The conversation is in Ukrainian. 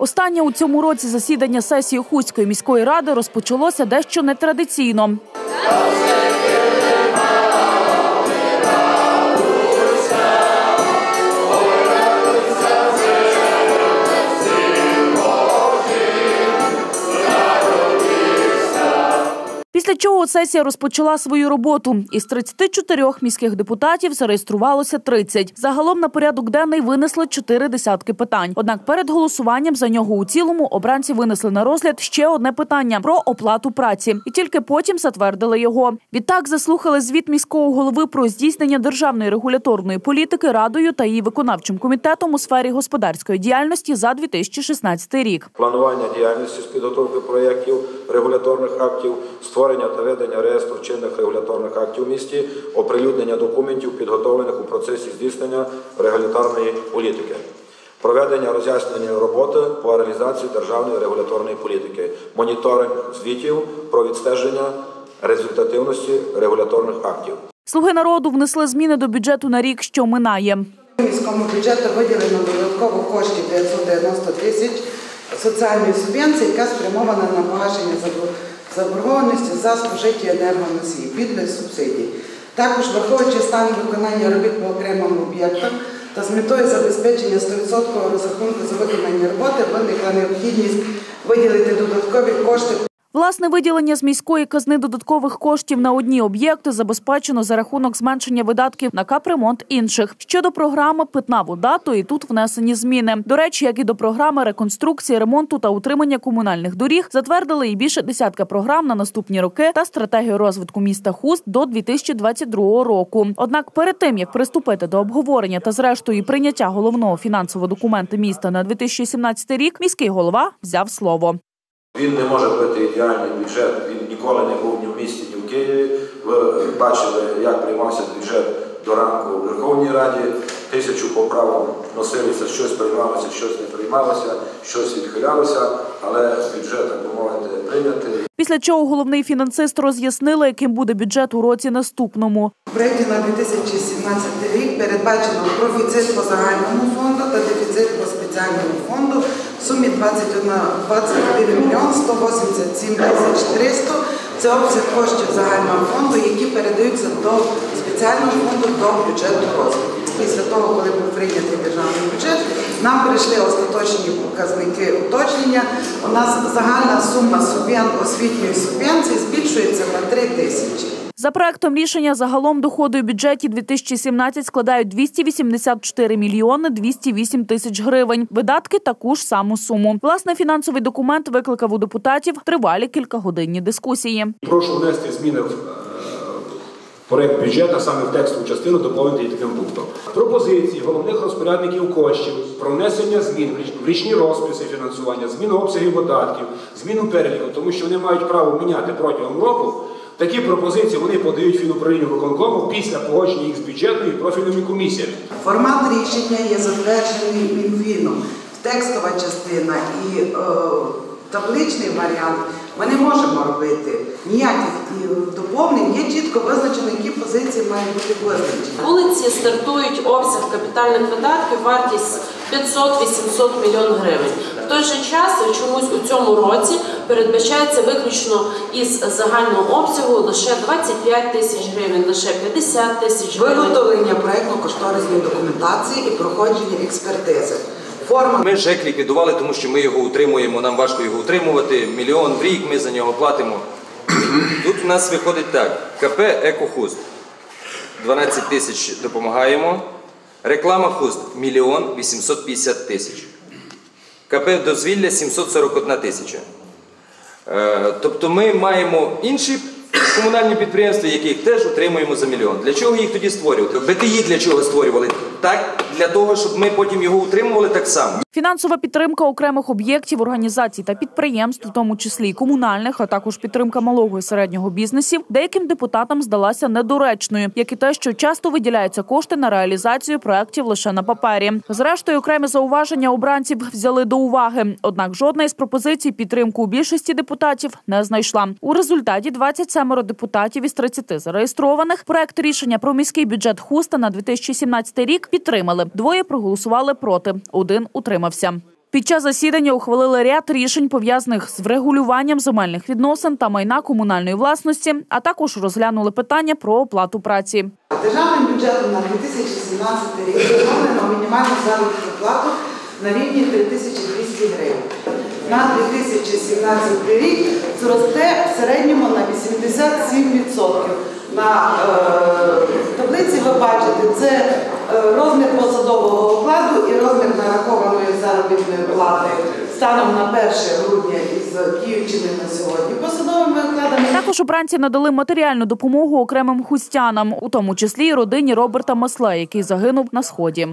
Останнє у цьому році засідання сесії Хуської міської ради розпочалося дещо нетрадиційно. Після чого сесія розпочала свою роботу. Із 34 міських депутатів зареєструвалося 30. Загалом на порядок денний винесли чотири десятки питань. Однак перед голосуванням за нього у цілому обранці винесли на розгляд ще одне питання про оплату праці, і тільки потім затвердили його. Відтак заслухали звіт міського голови про здійснення державної регуляторної політики радою та її виконавчим комітетом у сфері господарської діяльності за 2016 рік. планування діяльності з підготовки проєктів регуляторних актів, створення та ведення реєстру чинних регуляторних актів в місті, оприлюднення документів, підготовлених у процесі здійснення регуляторної політики. Проведення роз'яснення роботи по реалізації державної регуляторної політики, моніторинг звітів про відстеження результативності регуляторних актів. Слуги народу внесли зміни до бюджету на рік, що минає. Міському бюджету виділено додатково коштів 990 тисяч соціальної субвенції, яка спрямована на погашення заборгованості за спожиті енергоносії, пільги субсидій. Також враховуючи стан виконання робіт по окремим об'єктам та з метою забезпечення 100% розрахунку за виконання роботи виникла необхідність виділити додаткові кошти Власне виділення з міської казни додаткових коштів на одні об'єкти забезпечено за рахунок зменшення видатків на капремонт інших. Щодо програми Питна вода, то і тут внесені зміни. До речі, як і до програми реконструкції, ремонту та утримання комунальних доріг, затвердили і більше десятка програм на наступні роки та стратегію розвитку міста Хуст до 2022 року. Однак, перед тим як приступити до обговорення та зрештою прийняття головного фінансового документу міста на 2017 рік, міський голова взяв слово. Він не може бути ідеальний бюджет. Він ніколи не був ні в місті, ні в Києві. Ви бачили, як приймався бюджет до ранку у Верховній Раді. Тисячу поправок носилися, щось приймалося, щось не приймалося, щось відхилялося, але бюджет, так би мовити, прийнятий. Після чого головний фінансист роз'яснила, яким буде бюджет у році наступному. В проєкті на 2017 рік передбачено профіцит по загальному фонду та дефіцит по спеціальному фонду в сумі 21, 21 мільйон 187 тисяч 300. Це обсяг коштів загального фонду, які передаються до спеціального фонду до бюджету розвитку. Після того, коли був прийнятий державний бюджет, нам прийшли остаточні показники уточнення. У нас загальна сума освітньої субвенції збільшується на 3 тисячі. За проектом рішення загалом доходи у бюджеті 2017 складають 284 мільйони 208 тисяч гривень. Видатки таку ж саму суму. Власне, фінансовий документ викликав у депутатів тривалі кількагодинні дискусії. Прошу внести зміни в е, проект бюджету саме в текстову частину доповнити таким пунктом. Пропозиції головних розпорядників коштів про внесення змін в річні розписи фінансування, зміну обсягів видатків, зміну переліку, тому що вони мають право міняти протягом року. Такі пропозиції вони подають фінуправлінню виконкому після погодження їх з бюджетною і профільними комісіями. Формат рішення є затверджений Мінфіном. Текстова частина і е, табличний варіант ми не можемо робити ніяких доповнень. Є чітко визначено, які позиції мають бути визначені. Вулиці стартують обсяг капітальних видатків, вартість 500-800 мільйон гривень. В той же час чомусь у цьому році передбачається виключно із загального обсягу лише 25 тисяч гривень, лише 50 тисяч гривень. Виготовлення проєктно-кошторисної документації і проходження експертизи. Форма Ми ЖЕК ліквідували, тому що ми його утримуємо, нам важко його утримувати. Мільйон в рік ми за нього платимо. Тут у нас виходить так: КП Екохуст 12 тисяч допомагаємо. Реклама Хуст мільйон 850 тисяч. КП Дозвілля 741 тисяча. Е, Тобто ми маємо інші комунальні підприємства, яких теж отримуємо за мільйон. Для чого їх тоді створювати? БТІ для чого створювали? Так, для того, щоб ми потім його утримували так само. Фінансова підтримка окремих об'єктів, організацій та підприємств, в тому числі і комунальних, а також підтримка малого і середнього бізнесів, деяким депутатам здалася недоречною, як і те, що часто виділяються кошти на реалізацію проєктів лише на папері. Зрештою, окремі зауваження обранців взяли до уваги. Однак жодна із пропозицій підтримку у більшості депутатів не знайшла. У результаті 27 депутатів із 30 зареєстрованих проект рішення про міський бюджет Хуста на 2017 рік підтримали. Двоє проголосували проти, один утримався. Під час засідання ухвалили ряд рішень пов'язаних з врегулюванням земельних відносин та майна комунальної власності, а також розглянули питання про оплату праці. Державним бюджетом на 2017 рік встановлено мінімальну заробітну плату на рівні 3200 гривень. На 2017 рік зросте в середньому на 87%. На е, таблиці ви бачите, це розмір посадового окладу і розмір нарахованої заробітної плати станом на 1 грудня із діючими на сьогодні посадовими окладами. Також обранці надали матеріальну допомогу окремим хустянам, у тому числі родині Роберта Масла, який загинув на сході.